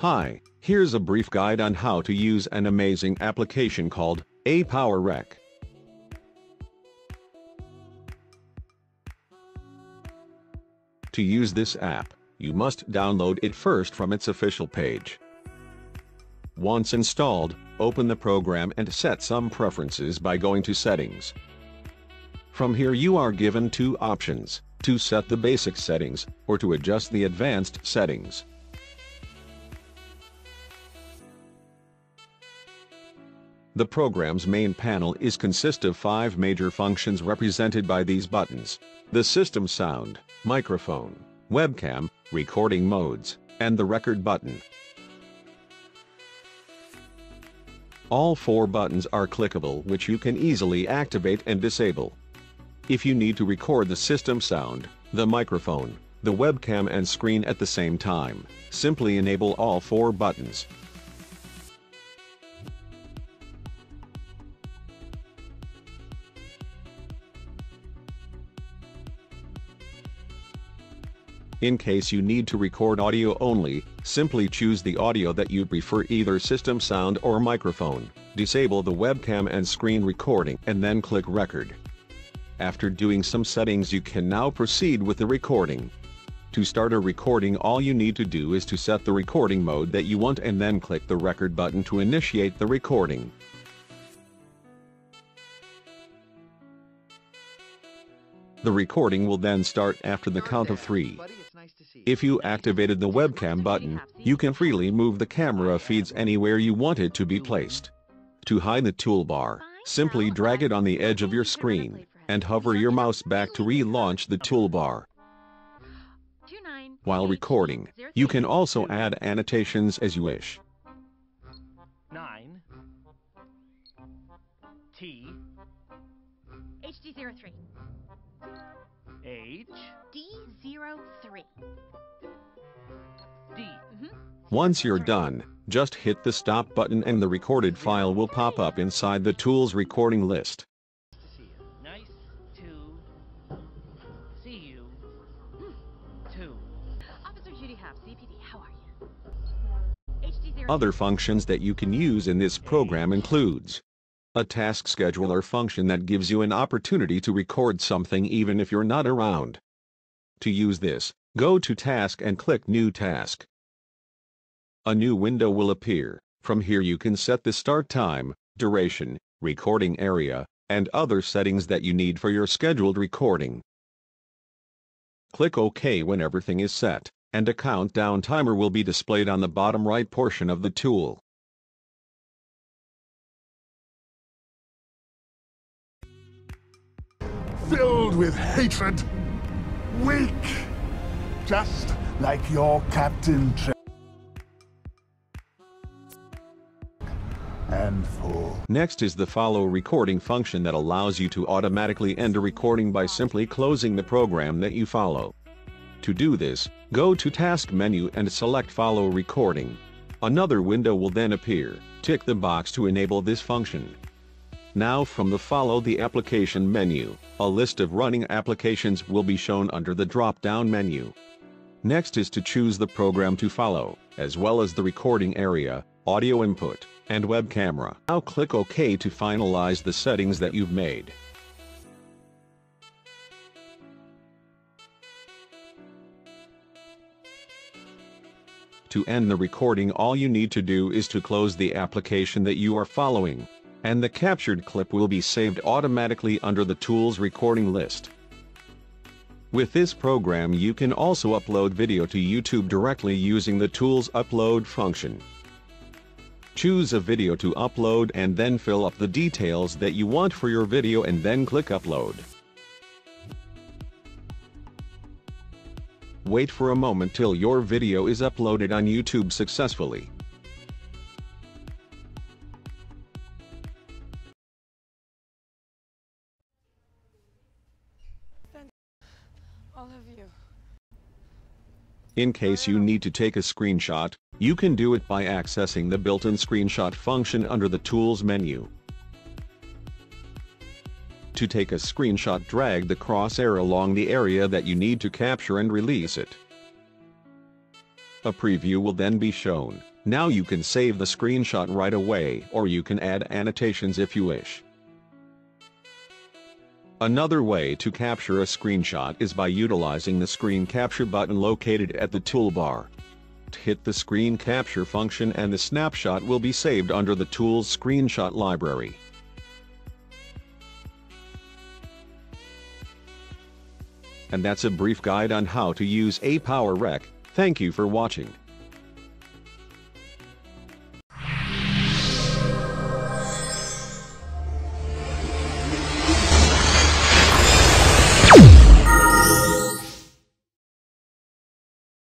Hi, here's a brief guide on how to use an amazing application called ApowerREC. To use this app, you must download it first from its official page. Once installed, open the program and set some preferences by going to Settings. From here you are given two options, to set the basic settings, or to adjust the advanced settings. The program's main panel is consist of five major functions represented by these buttons. The system sound, microphone, webcam, recording modes, and the record button. All four buttons are clickable which you can easily activate and disable. If you need to record the system sound, the microphone, the webcam and screen at the same time, simply enable all four buttons. In case you need to record audio only, simply choose the audio that you prefer either system sound or microphone, disable the webcam and screen recording and then click record. After doing some settings you can now proceed with the recording. To start a recording all you need to do is to set the recording mode that you want and then click the record button to initiate the recording. The recording will then start after the count of three. If you activated the webcam button, you can freely move the camera feeds anywhere you want it to be placed. To hide the toolbar, simply drag it on the edge of your screen, and hover your mouse back to relaunch the toolbar. While recording, you can also add annotations as you wish. 9 T HD03. H D03. D mm-hmm. Once you're done, just hit the stop button and the recorded file will pop up inside the tools recording list. see you. Nice to see you. Two. Officer Judy Hopps, CPD, how are you? HD03. Other functions that you can use in this program includes a task scheduler function that gives you an opportunity to record something even if you're not around. To use this, go to Task and click New Task. A new window will appear. From here you can set the start time, duration, recording area, and other settings that you need for your scheduled recording. Click OK when everything is set, and a countdown timer will be displayed on the bottom right portion of the tool. Filled with hatred, weak, just like your Captain and full. Next is the follow recording function that allows you to automatically end a recording by simply closing the program that you follow. To do this, go to Task menu and select Follow Recording. Another window will then appear. Tick the box to enable this function. Now from the Follow the Application menu, a list of running applications will be shown under the drop-down menu. Next is to choose the program to follow, as well as the recording area, audio input, and web camera. Now click OK to finalize the settings that you've made. To end the recording all you need to do is to close the application that you are following, and the captured clip will be saved automatically under the Tools recording list. With this program you can also upload video to YouTube directly using the Tools Upload function. Choose a video to upload and then fill up the details that you want for your video and then click Upload. Wait for a moment till your video is uploaded on YouTube successfully. All of you. In case you need to take a screenshot, you can do it by accessing the built-in screenshot function under the Tools menu. To take a screenshot drag the crosshair along the area that you need to capture and release it. A preview will then be shown. Now you can save the screenshot right away or you can add annotations if you wish. Another way to capture a screenshot is by utilizing the screen capture button located at the toolbar. Hit the screen capture function and the snapshot will be saved under the Tools Screenshot library. And that's a brief guide on how to use ApowerREC. Thank you for watching.